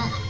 あ!